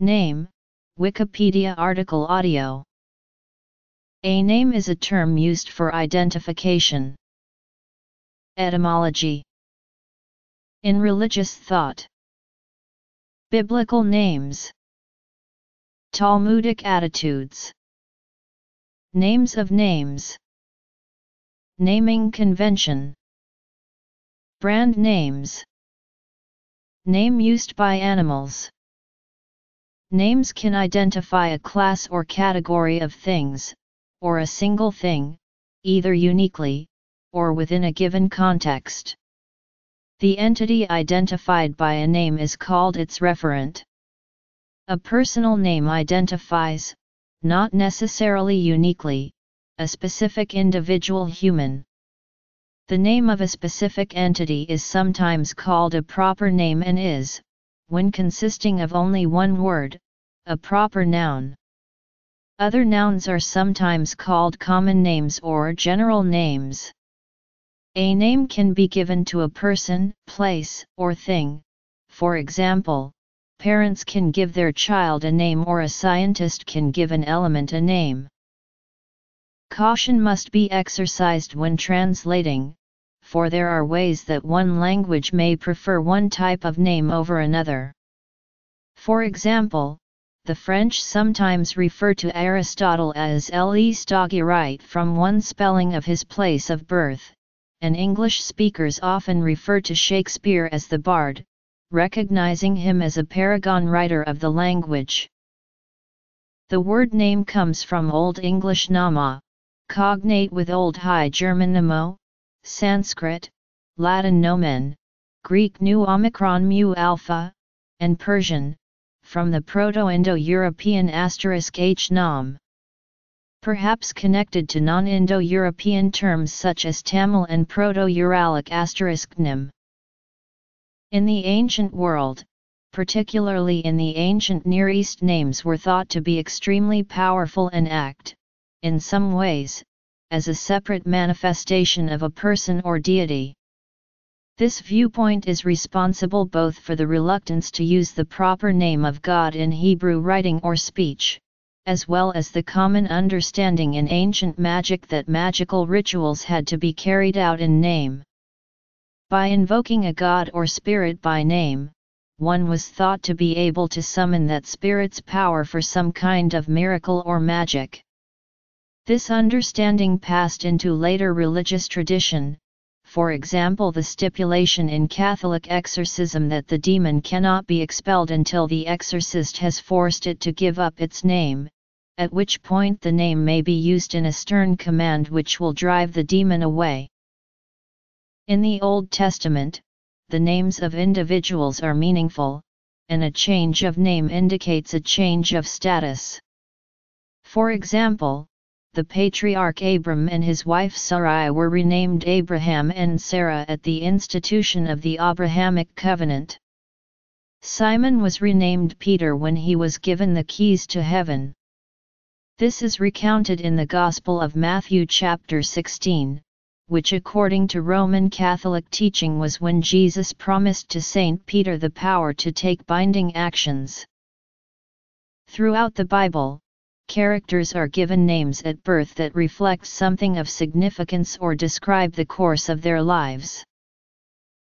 Name, Wikipedia article audio. A name is a term used for identification. Etymology. In religious thought. Biblical names. Talmudic attitudes. Names of names. Naming convention. Brand names. Name used by animals Names can identify a class or category of things, or a single thing, either uniquely, or within a given context. The entity identified by a name is called its referent. A personal name identifies, not necessarily uniquely, a specific individual human. The name of a specific entity is sometimes called a proper name and is, when consisting of only one word, a proper noun. Other nouns are sometimes called common names or general names. A name can be given to a person, place, or thing, for example, parents can give their child a name or a scientist can give an element a name. Caution must be exercised when translating, for there are ways that one language may prefer one type of name over another. For example, the French sometimes refer to Aristotle as Le Stagirite from one spelling of his place of birth, and English speakers often refer to Shakespeare as the Bard, recognizing him as a paragon writer of the language. The word name comes from Old English nama, cognate with Old High German namo, Sanskrit, Latin nomen, Greek nu omicron mu alpha, and Persian, from the Proto-Indo-European asterisk h nam. Perhaps connected to non-Indo-European terms such as Tamil and Proto-Uralic asterisk nim. In the ancient world, particularly in the ancient Near East names were thought to be extremely powerful and act, in some ways, as a separate manifestation of a person or deity. This viewpoint is responsible both for the reluctance to use the proper name of God in Hebrew writing or speech, as well as the common understanding in ancient magic that magical rituals had to be carried out in name. By invoking a god or spirit by name, one was thought to be able to summon that spirit's power for some kind of miracle or magic. This understanding passed into later religious tradition, for example the stipulation in Catholic exorcism that the demon cannot be expelled until the exorcist has forced it to give up its name, at which point the name may be used in a stern command which will drive the demon away. In the Old Testament, the names of individuals are meaningful, and a change of name indicates a change of status. For example, the patriarch Abram and his wife Sarai were renamed Abraham and Sarah at the institution of the Abrahamic covenant. Simon was renamed Peter when he was given the keys to heaven. This is recounted in the Gospel of Matthew chapter 16, which according to Roman Catholic teaching was when Jesus promised to Saint Peter the power to take binding actions. Throughout the Bible, characters are given names at birth that reflect something of significance or describe the course of their lives.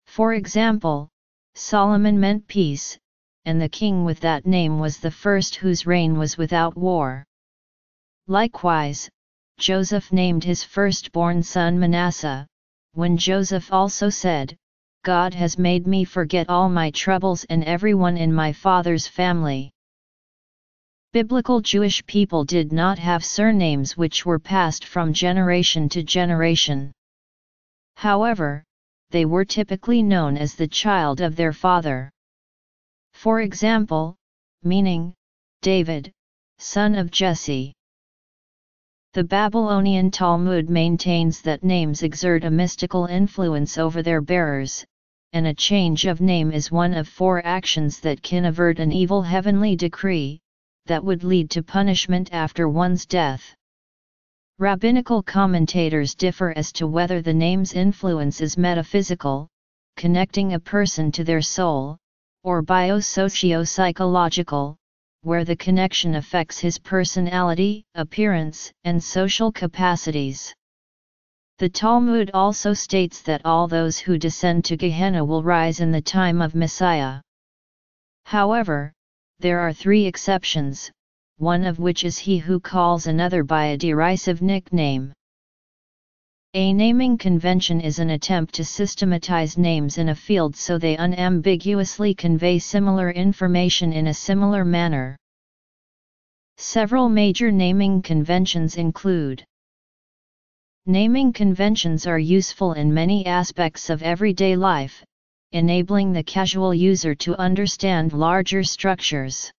For example, Solomon meant peace, and the king with that name was the first whose reign was without war. Likewise, Joseph named his firstborn son Manasseh, when Joseph also said, God has made me forget all my troubles and everyone in my father's family. Biblical Jewish people did not have surnames which were passed from generation to generation. However, they were typically known as the child of their father. For example, meaning, David, son of Jesse. The Babylonian Talmud maintains that names exert a mystical influence over their bearers, and a change of name is one of four actions that can avert an evil heavenly decree, that would lead to punishment after one's death. Rabbinical commentators differ as to whether the name's influence is metaphysical, connecting a person to their soul, or biosocio-psychological, where the connection affects his personality, appearance, and social capacities. The Talmud also states that all those who descend to Gehenna will rise in the time of Messiah. However, there are three exceptions, one of which is he who calls another by a derisive nickname. A naming convention is an attempt to systematize names in a field so they unambiguously convey similar information in a similar manner. Several major naming conventions include Naming conventions are useful in many aspects of everyday life, enabling the casual user to understand larger structures.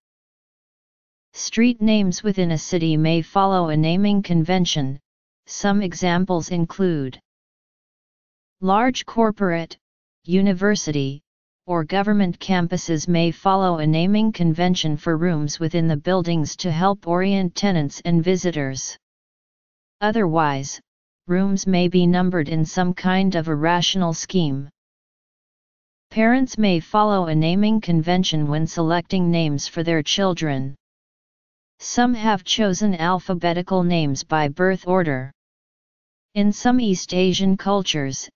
Street names within a city may follow a naming convention, some examples include Large corporate, university, or government campuses may follow a naming convention for rooms within the buildings to help orient tenants and visitors. Otherwise, rooms may be numbered in some kind of a rational scheme. Parents may follow a naming convention when selecting names for their children. Some have chosen alphabetical names by birth order. In some East Asian cultures,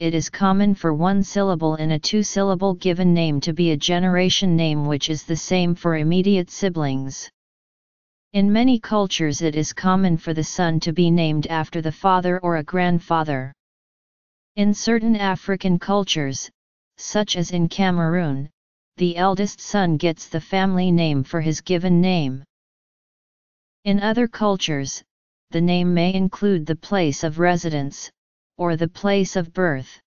it is common for one syllable in a two-syllable given name to be a generation name which is the same for immediate siblings. In many cultures it is common for the son to be named after the father or a grandfather. In certain African cultures, such as in Cameroon, the eldest son gets the family name for his given name. In other cultures, the name may include the place of residence, or the place of birth.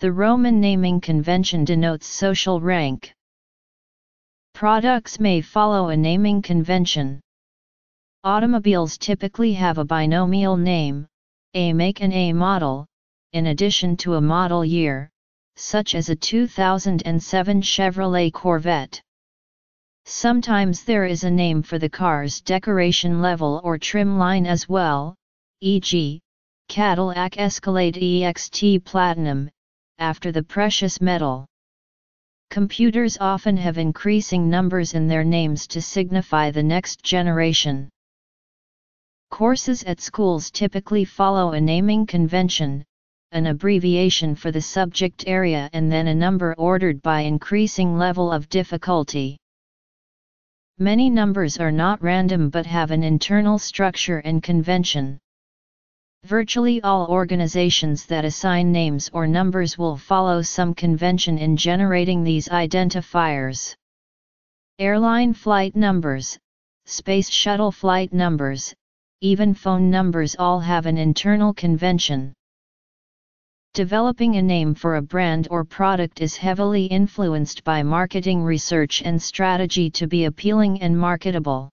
The Roman naming convention denotes social rank. Products may follow a naming convention. Automobiles typically have a binomial name, a make and a model, in addition to a model year, such as a 2007 Chevrolet Corvette. Sometimes there is a name for the car's decoration level or trim line as well, e.g., Cadillac Escalade EXT Platinum, after the precious metal. Computers often have increasing numbers in their names to signify the next generation. Courses at schools typically follow a naming convention, an abbreviation for the subject area and then a number ordered by increasing level of difficulty. Many numbers are not random but have an internal structure and convention. Virtually all organizations that assign names or numbers will follow some convention in generating these identifiers. Airline flight numbers, space shuttle flight numbers, even phone numbers all have an internal convention. Developing a name for a brand or product is heavily influenced by marketing research and strategy to be appealing and marketable.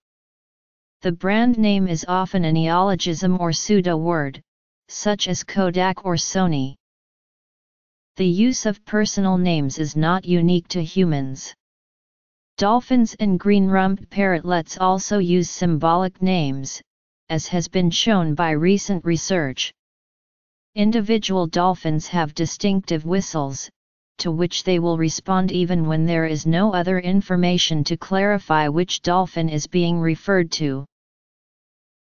The brand name is often a neologism or pseudo-word, such as Kodak or Sony. The use of personal names is not unique to humans. Dolphins and green-rumped parrotlets also use symbolic names, as has been shown by recent research. Individual dolphins have distinctive whistles, to which they will respond even when there is no other information to clarify which dolphin is being referred to.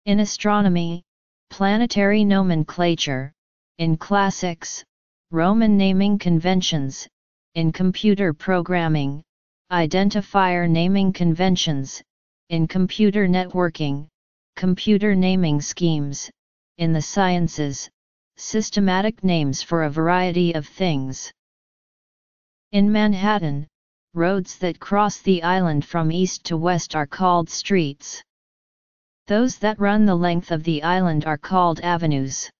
In astronomy, planetary nomenclature, in classics, Roman naming conventions, in computer programming, identifier naming conventions, in computer networking, computer naming schemes, in the sciences, systematic names for a variety of things. In Manhattan, roads that cross the island from east to west are called streets. Those that run the length of the island are called avenues.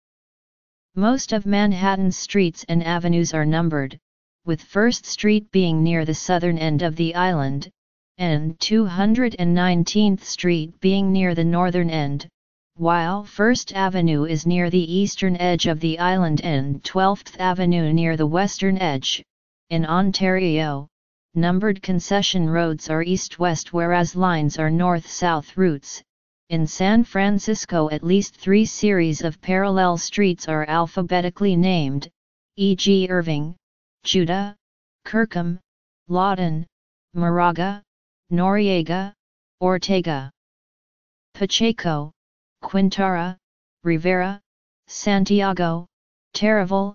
Most of Manhattan's streets and avenues are numbered, with First Street being near the southern end of the island, and 219th Street being near the northern end, while First Avenue is near the eastern edge of the island and 12th Avenue near the western edge. In Ontario, numbered concession roads are east-west whereas lines are north-south routes. In San Francisco at least three series of parallel streets are alphabetically named, e.g. Irving, Judah, Kirkham, Lawton, Moraga, Noriega, Ortega, Pacheco, Quintara, Rivera, Santiago, Taraval,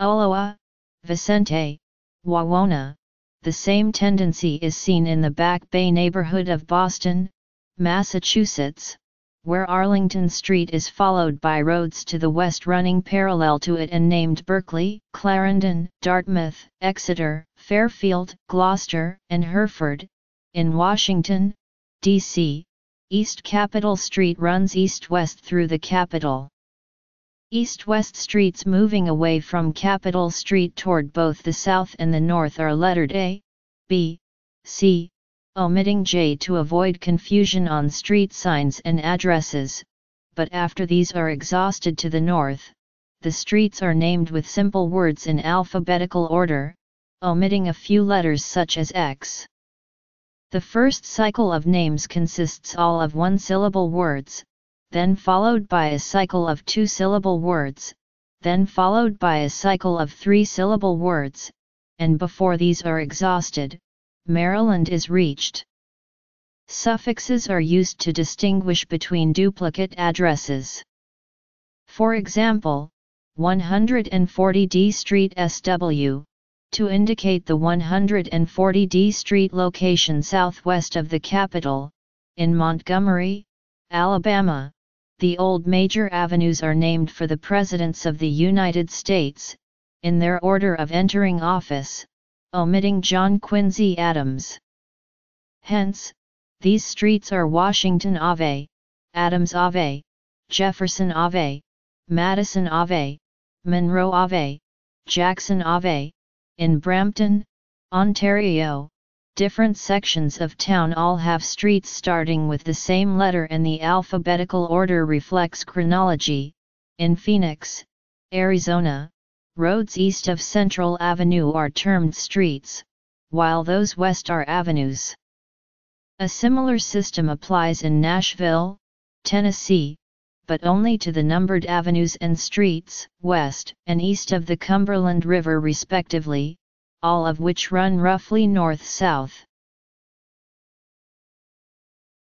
Ulloa, Vicente, Wawona. The same tendency is seen in the Back Bay neighborhood of Boston, Massachusetts, where Arlington Street is followed by roads to the west running parallel to it and named Berkeley, Clarendon, Dartmouth, Exeter, Fairfield, Gloucester, and Hereford. In Washington, D.C., East Capitol Street runs east-west through the Capitol. East-west streets moving away from Capitol Street toward both the south and the north are lettered A, B, C, omitting J to avoid confusion on street signs and addresses, but after these are exhausted to the north, the streets are named with simple words in alphabetical order, omitting a few letters such as X. The first cycle of names consists all of one-syllable words, then followed by a cycle of two-syllable words, then followed by a cycle of three-syllable words, and before these are exhausted, Maryland is reached. Suffixes are used to distinguish between duplicate addresses. For example, 140 D Street SW, to indicate the 140 D Street location southwest of the Capitol, in Montgomery, Alabama, the old major avenues are named for the Presidents of the United States, in their order of entering office, omitting John Quincy Adams. Hence, these streets are Washington Ave, Adams Ave, Jefferson Ave, Madison Ave, Monroe Ave, Jackson Ave, in Brampton, Ontario, different sections of town all have streets starting with the same letter and the alphabetical order reflects chronology. In Phoenix, Arizona, roads east of Central Avenue are termed streets, while those west are avenues. A similar system applies in Nashville, Tennessee, but only to the numbered avenues and streets, west and east of the Cumberland River respectively, all of which run roughly north-south.